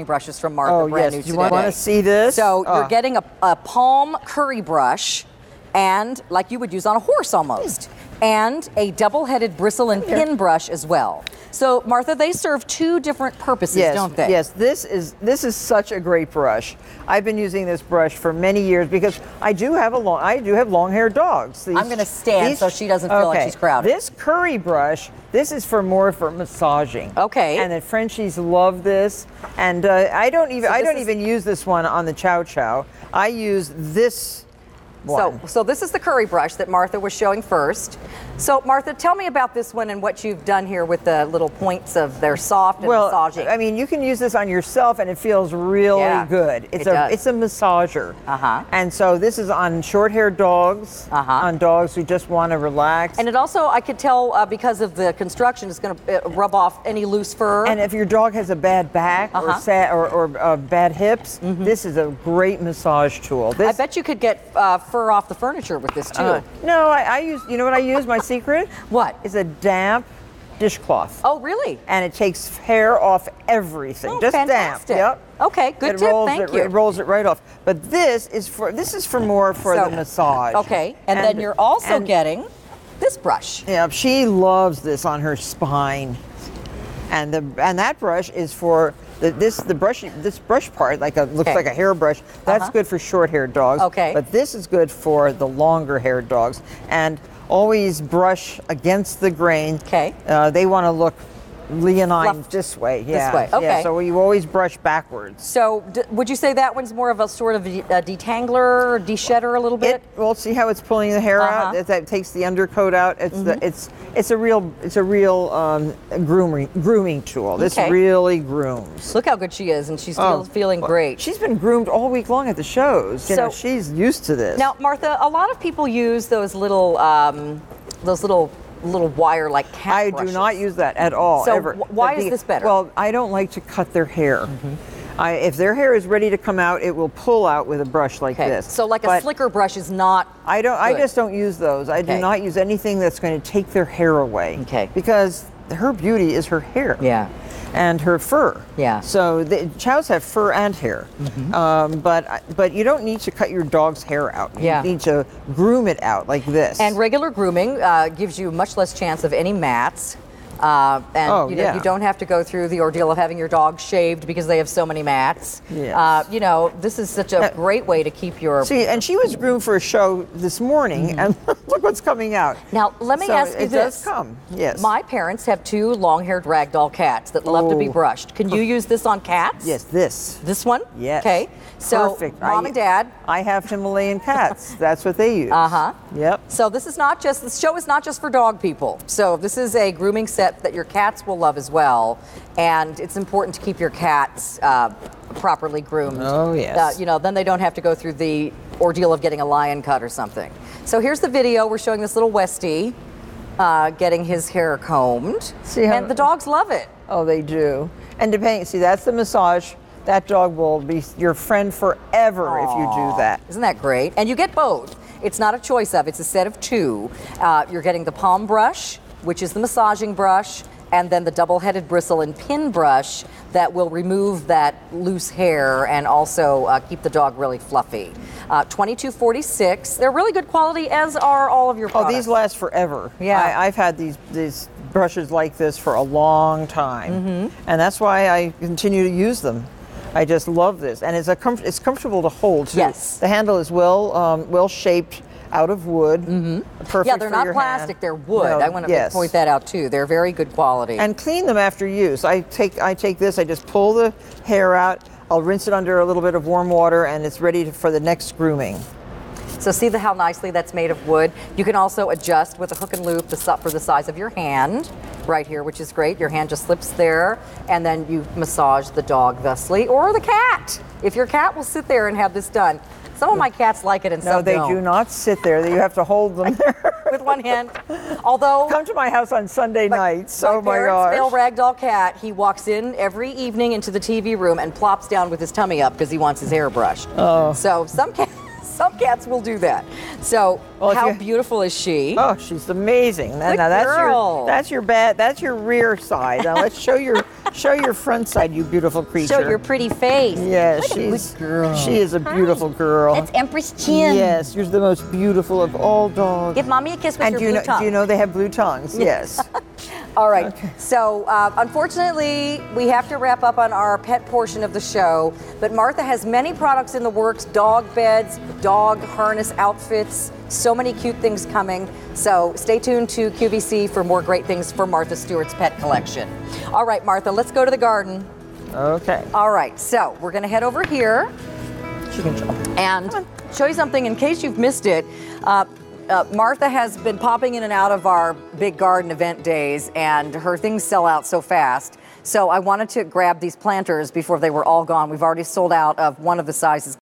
grooming brushes from Martha, Oh, brand yes. new Do you today. wanna see this? So you're Ah. getting a, a palm curry brush, and like you would use on a horse almost, and a double-headed bristle and pin brush as well. So Martha, they serve two different purposes, Yes, don't they? yes. This is this is such a great brush. I've been using this brush for many years because I do have a long I do have long-haired dogs. These- I'm gonna stand so she doesn't feel like she's crowded. This curry brush, this is for more for massaging. Okay. And the Frenchies love this, and uh, I don't even So I don't is- even use this one on the Chow Chow. I use this one. so this is the curry brush that Martha was showing first. So Martha, tell me about this one and what you've done here with the little points of they're soft and well, massaging. I mean, you can use this on yourself, and it feels really Yeah, good. It's it a does. it's a massager. Uh-huh. And so this is on short-haired dogs, Uh-huh. on dogs who just want to relax. And it also, I could tell uh, because of the construction, it's going to uh, rub off any loose fur. And if your dog has a bad back or Uh-huh. sa- or, or uh, bad hips, this is a great massage tool. This, I bet you could get uh, fur off the furniture with this too. uh, no, I, I use. You know what I use? My secret. What? Is a damp dishcloth. oh, really? And it takes hair off everything. Oh, just fantastic. damp. Yep. Okay, good it tip. Rolls Thank it, you. It rolls it right off. But this is for this is for more for So- the massage. Okay, and, then you're also and- getting this brush. Yeah, she loves this on her spine, and the and that brush is for the, this the brush this brush part like a looks Okay. like a hairbrush. That's Uh-huh. good for short-haired dogs. Okay. but this is good for the longer-haired dogs, and always brush against the grain. Okay. uh, they want to look leonine Fluffed. this way. Yeah, way, Yeah, okay. so you always brush backwards. So, d- would you say that one's more of a sort of a, detangler, deshedder a little bit? It, well, see how it's pulling the hair Uh-huh. Mm-hmm. out. It, that takes the undercoat out. It's the, it's it's a real it's a real um, grooming grooming tool. This Okay. really grooms. Look how good she is, and she's Oh, feeling great. She's been groomed all week long at the shows. You know, So- she's used to this. Now, Martha, a lot of people use those little, um, those little, little wire-like cat I brushes. do not use that at all. So ever. why But is this better? Well, I don't like to cut their hair. Mm-hmm. I, if their hair is ready to come out, it will pull out with a brush like Okay, this. so like a slicker brush is not. I don't. I just don't use those. I Okay. do not use anything that's going to take their hair away. Okay. Because her beauty is her hair. Yeah. And her fur. Yeah. Mm-hmm. So the chows have fur and hair, um, but but you don't need to cut your dog's hair out. You Yeah. need to groom it out like this. And regular grooming uh, gives you much less chance of any mats. Uh, and Oh, you know yeah. you don't have to go through the ordeal of having your dog shaved because they have so many mats. Yes. Uh, you know this is such a Uh, great way to keep your. See, and she was groomed for a show this morning, and look what's coming out. Mm-hmm. Now let me So ask you it this: does come. Yes. My parents have two long-haired ragdoll cats that love to be Oh. brushed. Can you use this on cats? yes, this. This one? Yes. Okay. So Perfect. mom I- and dad. I have Himalayan cats. That's what they use. Uh huh. Yep. So this is not just the show is not just for dog people. So this is a grooming set that your cats will love as well, and it's important to keep your cats uh, properly groomed. Oh, yes. Uh, you know, then they don't have to go through the ordeal of getting a lion cut or something. So here's the video. We're showing this little Westie uh, getting his hair combed, See how- and the dogs love it. Oh, they do. And depending, see, that's the massage. That dog will be your friend forever if you do that. Isn't that great? And you get both. It's not a choice of, it's a set of two. Uh, you're getting the palm brush, which is the massaging brush, and then the double headed bristle and pin brush that will remove that loose hair and also uh, keep the dog really fluffy. Uh, 2246. They're really good quality, as are all of your products. Oh, these last forever. Yeah. I, I've had these these brushes like this for a long time, Mm-hmm. and that's why I continue to use them. I just love this, and it's a it's comfortable to hold too. Yes. The handle is well um, well shaped out of wood. Mm-hmm. Perfect. yeah, they're not plastic, hand. they're wood. No, I want to yes. point that out too. They're very good quality. and clean them after use. I take I take this, I just pull the hair out. I'll rinse it under a little bit of warm water, and it's ready to, for the next grooming. So see the, how nicely that's made of wood. You can also adjust with a hook and loop the, for the size of your hand, right here, which is great. Your hand just slips there, and then you massage the dog thusly, or the cat. If your cat will sit there and have this done. Some of my cats like it and No, some they don't. do not sit there. You have to hold them there. With one hand. Although Come to my house on Sunday nights. oh my gosh. male ragdoll cat, he walks in every evening into the TV room and plops down with his tummy up because he wants his hair brushed. Oh. So some cats, some cats will do that. So Well, how you- beautiful is she? Oh, she's amazing. Good now that's girl. your that's your bad that's your rear side. Now let's show your Show your front side, you beautiful creature. Show your pretty face. Yes, What a she's girl. She is a beautiful girl. That's Empress Qin. Yes, you're the most beautiful of all dogs. Give mommy a kiss with and your do you blue know? tongue. Do you know they have blue tongues? Yes. All right. So, uh, unfortunately, we have to wrap up on our pet portion of the show. But Martha has many products in the works dog beds, dog harness outfits, so many cute things coming. So, stay tuned to QVC for more great things for Martha Stewart's pet collection. All right, Martha, let's go to the garden. okay. All right, so we're going to head over here She can jump. and show you something in case you've missed it. Uh, uh, Martha has been popping in and out of our big garden event days, and her things sell out so fast. So I wanted to grab these planters before they were all gone. We've already sold out of one of the sizes